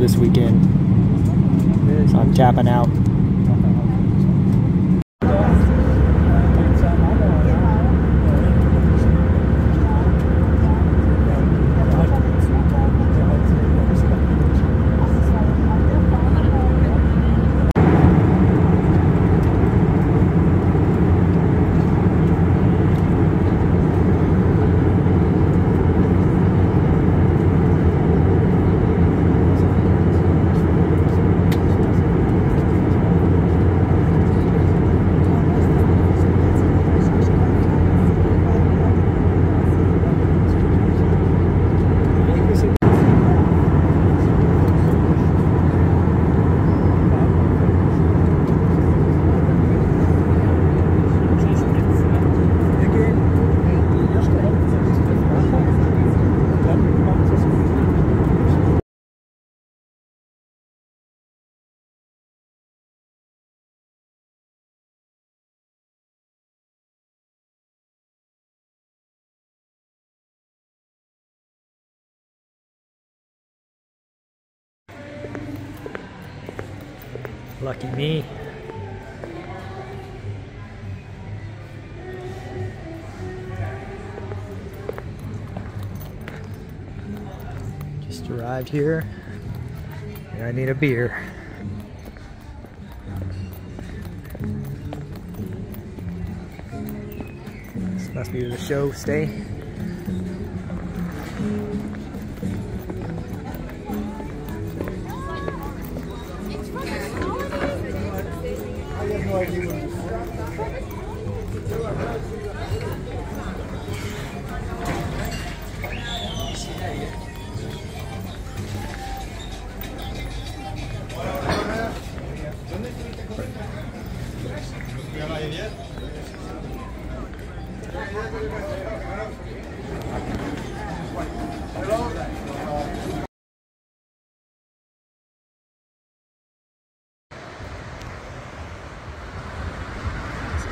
this weekend. So I'm tapping out. Lucky me. Just arrived here and I need a beer. This must be the show stay.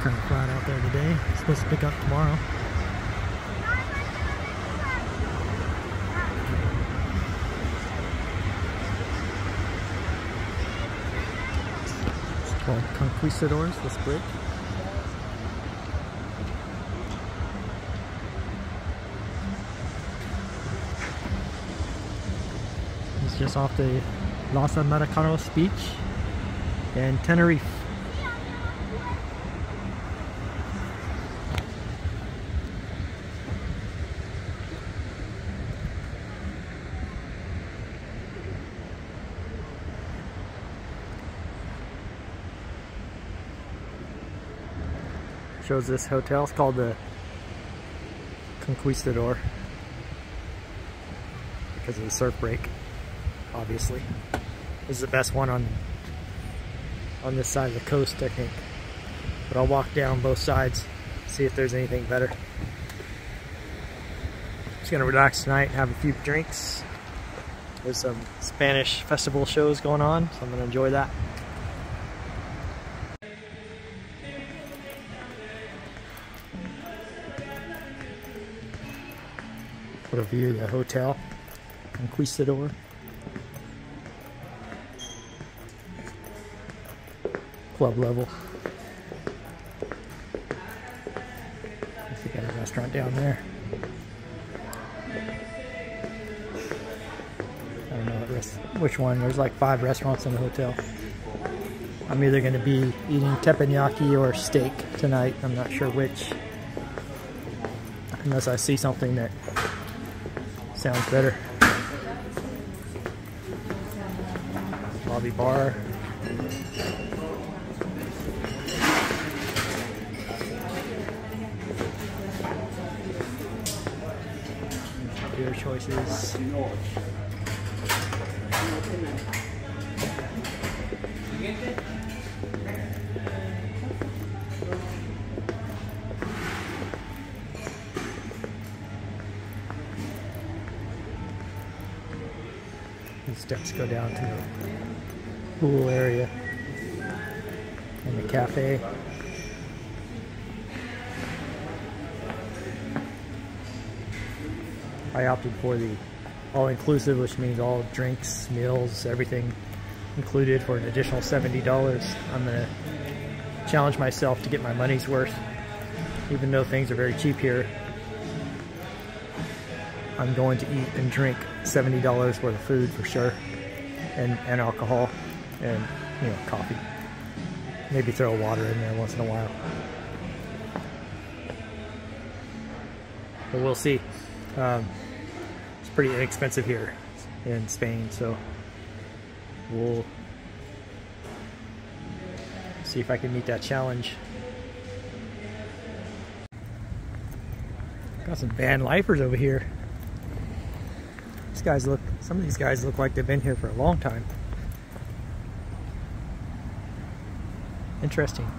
Kind of flat out there today. It's supposed to pick up tomorrow. It's called Conquistadors, this bridge. It's just off the Los Americanos beach in Tenerife. Shows this hotel. It's called the Conquistador because of the surf break, obviously. This is the best one on on this side of the coast, I think. But I'll walk down both sides, see if there's anything better. Just gonna relax tonight, have a few drinks. There's some Spanish festival shows going on, so I'm gonna enjoy that. What a view the hotel. Conquistador. Club level. I think got a restaurant down there. I don't know which one. There's like five restaurants in the hotel. I'm either going to be eating teppanyaki or steak tonight. I'm not sure which. Unless I see something that sounds better. Lobby bar. Beer choices. Pool area and the cafe. I opted for the all inclusive, which means all drinks, meals, everything included for an additional $70. I'm going to challenge myself to get my money's worth, even though things are very cheap here. I'm going to eat and drink $70 worth of food for sure, and, and alcohol, and you know, coffee. Maybe throw water in there once in a while. But we'll see. Um, it's pretty inexpensive here in Spain, so we'll see if I can meet that challenge. Got some van lifers over here. These guys look, some of these guys look like they've been here for a long time. Interesting.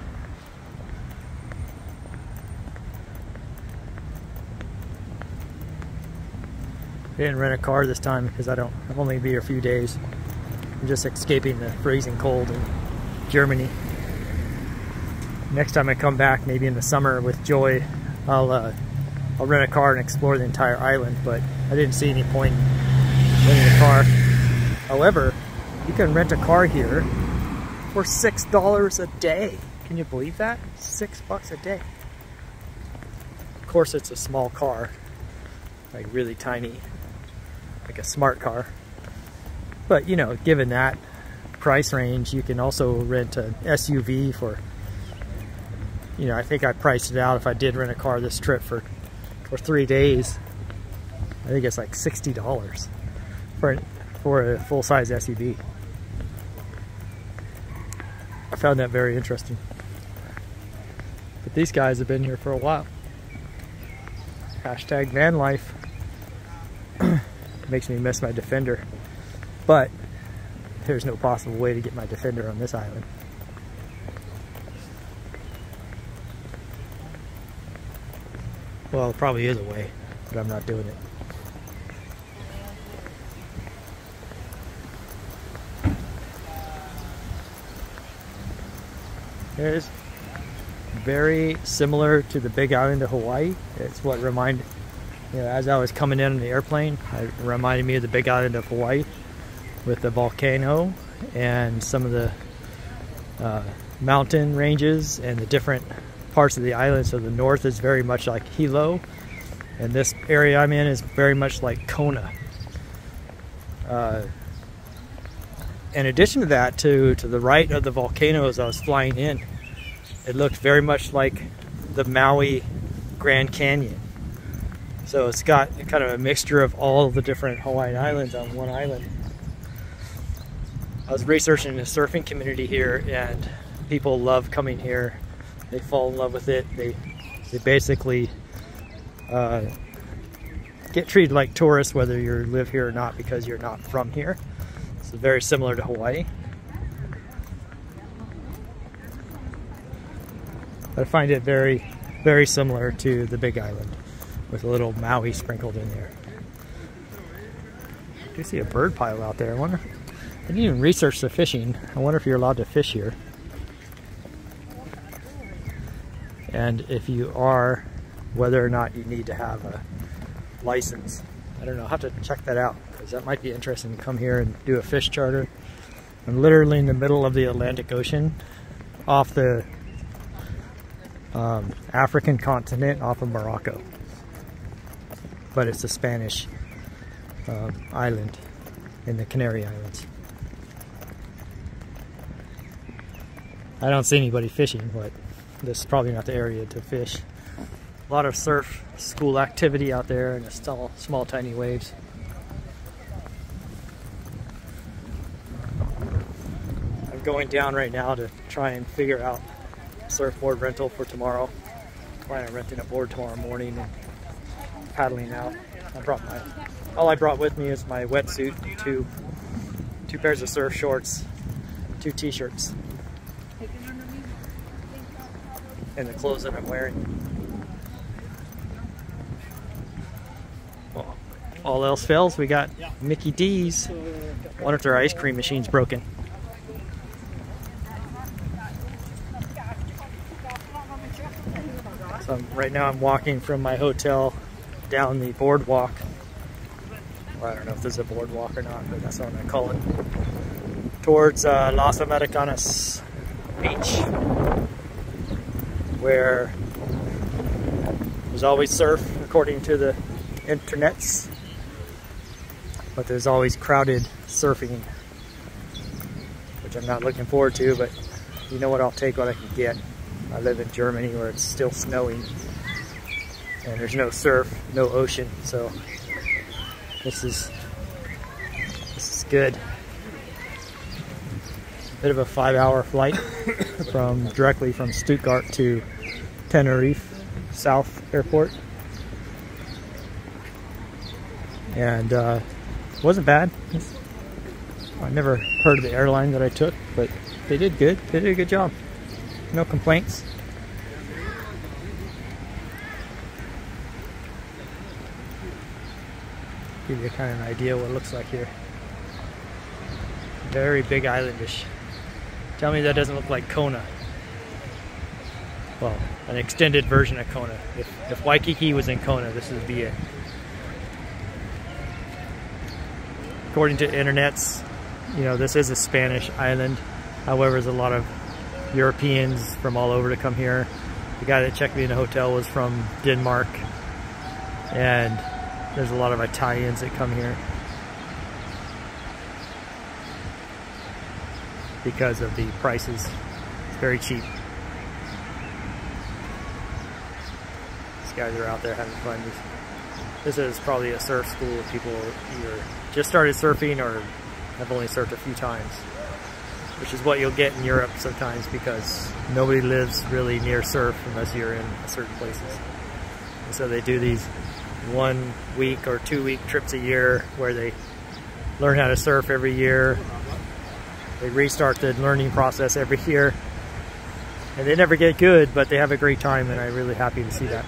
I didn't rent a car this time because I don't, I'll only be here a few days. I'm just escaping the freezing cold in Germany. Next time I come back, maybe in the summer with Joy, I'll uh, I'll rent a car and explore the entire island. But I didn't see any point in renting a car. However, you can rent a car here for six dollars a day. Can you believe that? Six bucks a day. Of course, it's a small car, like really tiny, like a smart car. But you know, given that price range, you can also rent an SUV for, you know, I think I priced it out if I did rent a car this trip for, for three days. I think it's like $60 for, for a full-size SUV. Found that very interesting. But these guys have been here for a while. Hashtag van life. Makes me miss my Defender. But there's no possible way to get my Defender on this island. Well, there probably is a way, but I'm not doing it. It's very similar to the big island of Hawaii. It's what reminded, you know, as I was coming in on the airplane, it reminded me of the big island of Hawaii with the volcano and some of the uh, mountain ranges and the different parts of the island. So the north is very much like Hilo, and this area I'm in is very much like Kona. Uh, in addition to that, to, to the right of the volcano as I was flying in, it looked very much like the Maui Grand Canyon. So it's got kind of a mixture of all the different Hawaiian islands on one island. I was researching the surfing community here and people love coming here. They fall in love with it. They, they basically uh, get treated like tourists whether you live here or not because you're not from here. It's very similar to Hawaii. I find it very, very similar to the Big Island with a little Maui sprinkled in there. I do see a bird pile out there. I wonder, I didn't even research the fishing. I wonder if you're allowed to fish here. And if you are, whether or not you need to have a license. I don't know, I'll have to check that out because that might be interesting to come here and do a fish charter. I'm literally in the middle of the Atlantic Ocean off the um, African continent off of Morocco. But it's a Spanish uh, island in the Canary Islands. I don't see anybody fishing, but this is probably not the area to fish. A lot of surf school activity out there and small, small tiny waves. I'm going down right now to try and figure out surfboard rental for tomorrow. Plan on renting a board tomorrow morning and paddling out. I brought my, all I brought with me is my wetsuit, two, two pairs of surf shorts, two t-shirts, and the clothes that I'm wearing. Well, all else fails, we got Mickey D's. Wonder if their ice cream machine's broken. So right now I'm walking from my hotel down the boardwalk Well, I don't know if this is a boardwalk or not, but that's what I'm going to call it. Towards uh, Las Americanas Beach, where there's always surf, according to the internets, but there's always crowded surfing, which I'm not looking forward to, but you know what, I'll take what I can get. I live in Germany where it's still snowing and there's no surf, no ocean, so this is this is good. A Bit of a five-hour flight from directly from Stuttgart to Tenerife South Airport, and uh, wasn't bad. I never heard of the airline that I took, but they did good. They did a good job. No complaints. Give you kind of an idea what it looks like here. Very big islandish. Tell me that doesn't look like Kona. Well, an extended version of Kona. If, if Waikiki was in Kona, this would be it. According to internets, you know, this is a Spanish island. However, there's a lot of Europeans from all over to come here. The guy that checked me in the hotel was from Denmark. And there's a lot of Italians that come here. Because of the prices. It's very cheap. These guys are out there having fun. This is probably a surf school. People either just started surfing or have only surfed a few times which is what you'll get in Europe sometimes because nobody lives really near surf unless you're in certain places. And so they do these one week or two week trips a year where they learn how to surf every year. They restart the learning process every year. And they never get good, but they have a great time and I'm really happy to see that.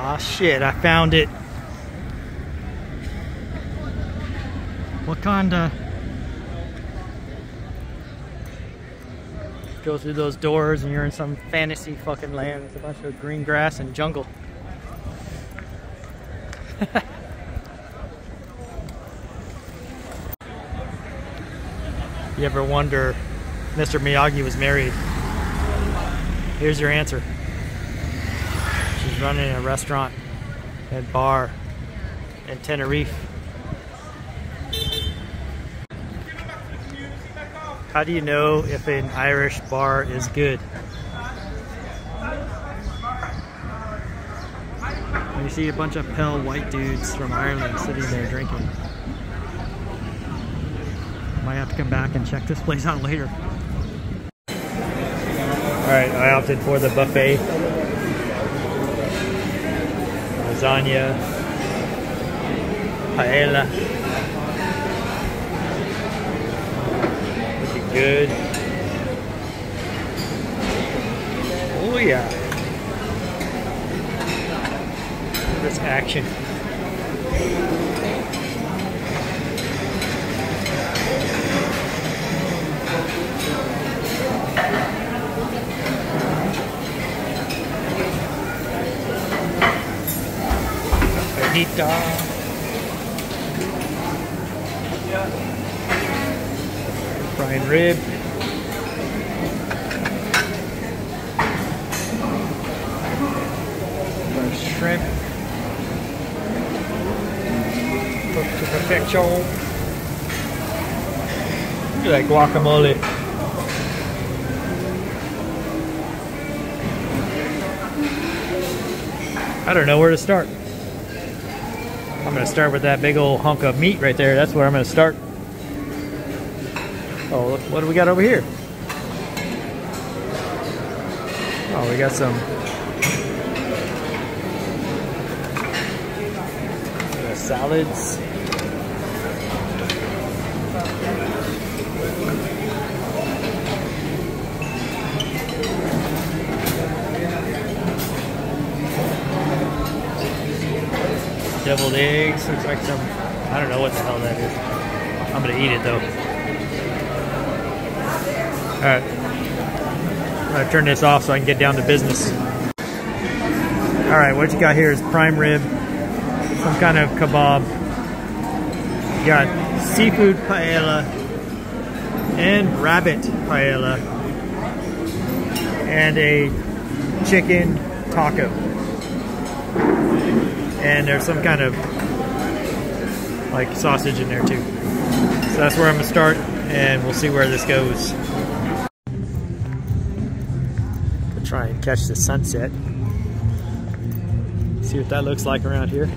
Ah, shit, I found it. Wakanda. Go through those doors and you're in some fantasy fucking land with a bunch of green grass and jungle. you ever wonder Mr. Miyagi was married? Here's your answer running a restaurant and bar in Tenerife. How do you know if an Irish bar is good? you see a bunch of pale white dudes from Ireland sitting there drinking. Might have to come back and check this place out later. Alright, I opted for the buffet lasagna, paella. Looking good. Oh yeah. This action. Fried rib. Shrimp. Cooked to perfection. Look at that guacamole. I don't know where to start. I'm gonna start with that big old hunk of meat right there. That's where I'm gonna start. Oh, look, what do we got over here? Oh, we got some salads. Deviled eggs. Looks like some, I don't know what the hell that is. I'm gonna eat it though. Alright. I'm gonna turn this off so I can get down to business. Alright, what you got here is prime rib, some kind of kebab. You got seafood paella and rabbit paella and a chicken taco. And there's some kind of like sausage in there too. So that's where I'm gonna start and we'll see where this goes. We'll try and catch the sunset. See what that looks like around here.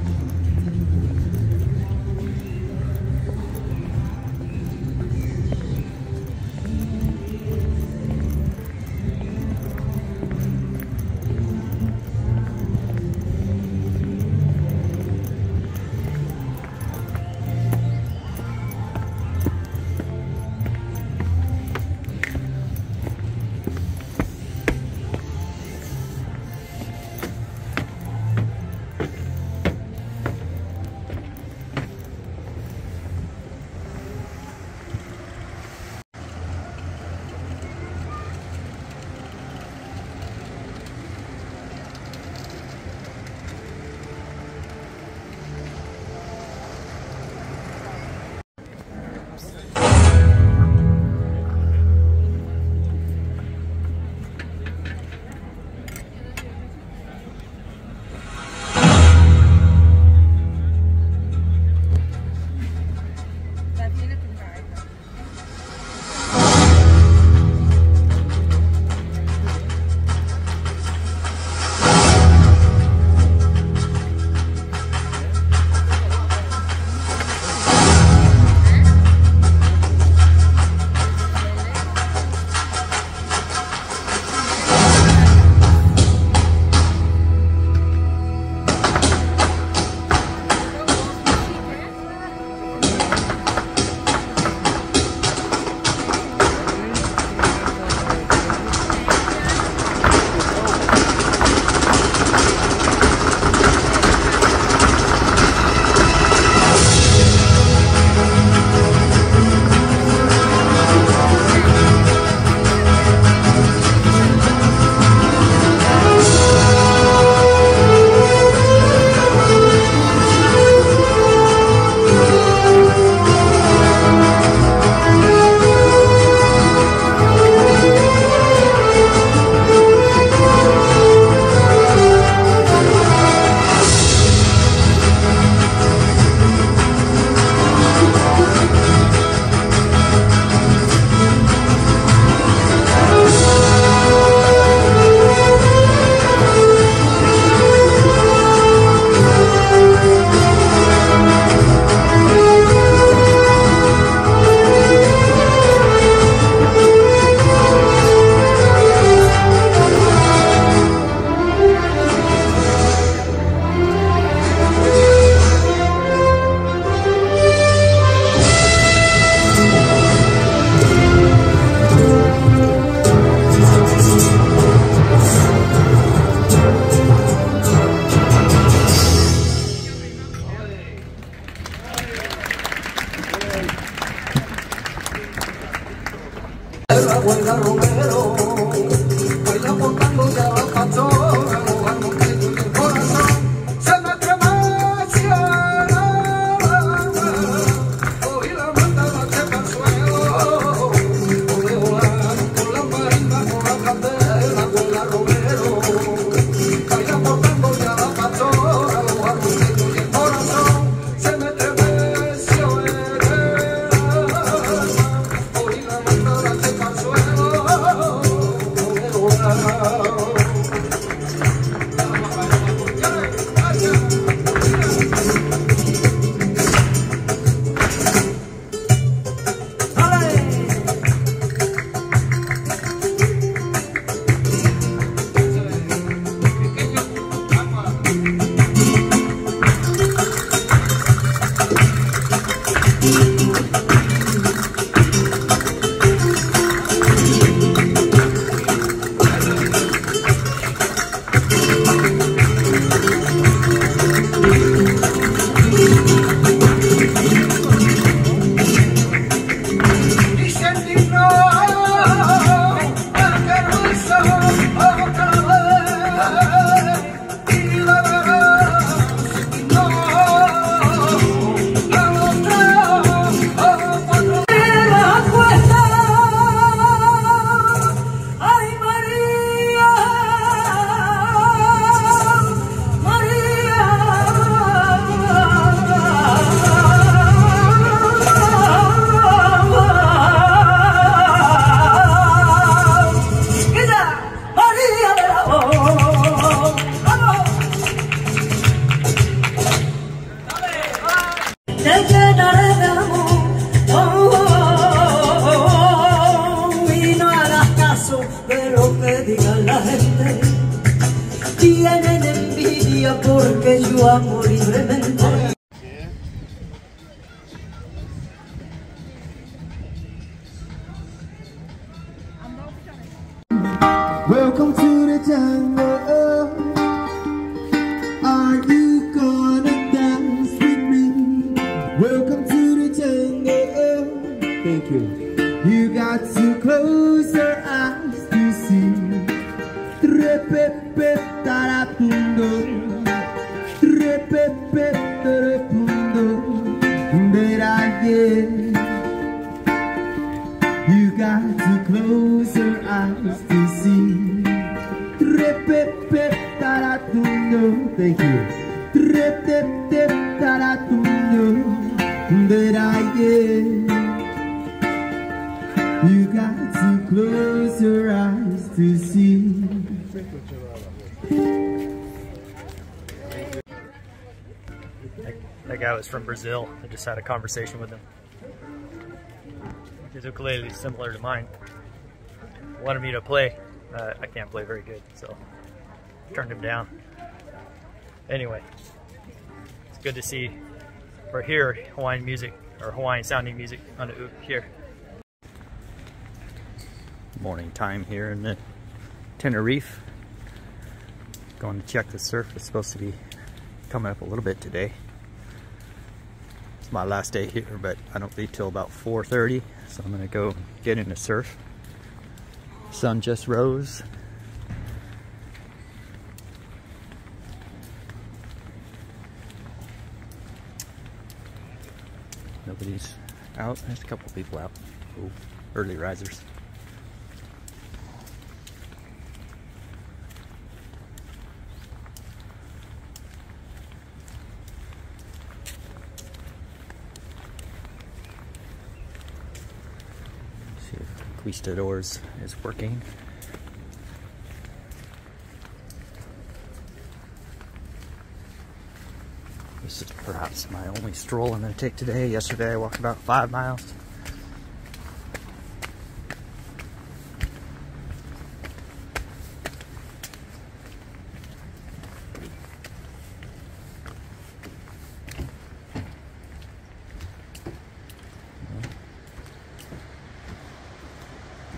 You got to close your eyes to see. Thank you. You got to close your eyes to see. Guy was from Brazil. I just had a conversation with him. His ukulele is similar to mine. Wanted me to play. Uh, I can't play very good, so turned him down. Anyway, it's good to see or hear Hawaiian music or Hawaiian sounding music on the ook here. Morning time here in the Tenerife. Going to check the surf. It's supposed to be coming up a little bit today. My last day here, but I don't leave till about 4.30, so I'm gonna go get in the surf. Sun just rose. Nobody's out. There's a couple people out. Ooh, early risers. Conquistadors is working. This is perhaps my only stroll I'm going to take today. Yesterday I walked about five miles.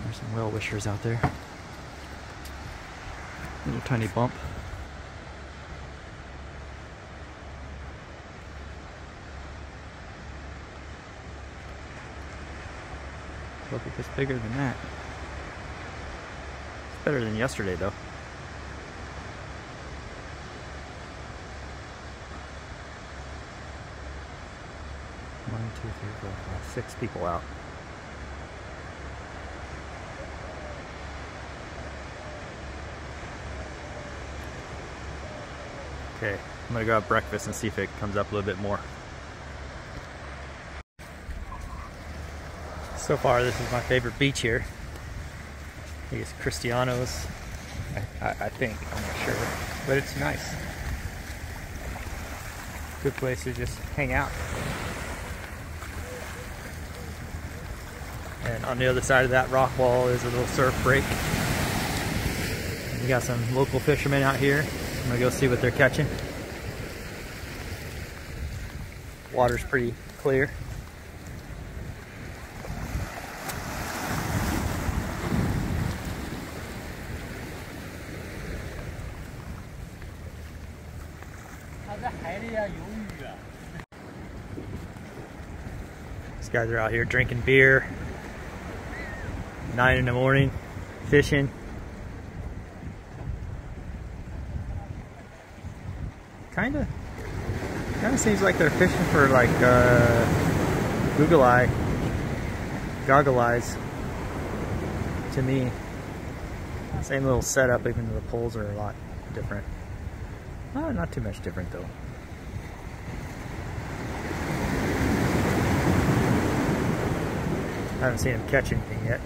There's out there. Little tiny bump. Look like it's bigger than that. It's better than yesterday though. One, two, three, four, five, six people out. Okay, I'm gonna go have breakfast and see if it comes up a little bit more. So far, this is my favorite beach here. I think it's Cristiano's. I, I, I think, I'm not sure. But it's nice. Good place to just hang out. And on the other side of that rock wall is a little surf break. We got some local fishermen out here. I'm gonna go see what they're catching. Water's pretty clear. These guys are out here drinking beer. Nine in the morning, fishing. Kinda, kinda seems like they're fishing for like uh, Google Eye, goggle eyes. To me, same little setup, even though the poles are a lot different. Oh, not too much different though. I haven't seen him catch anything yet.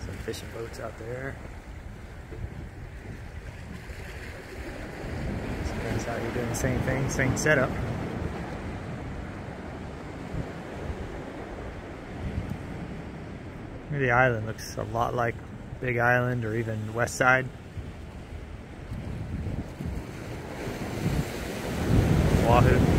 Some fishing boats out there. Some He's out here doing the same thing, same setup. The island looks a lot like Big Island or even West Side. Oahu.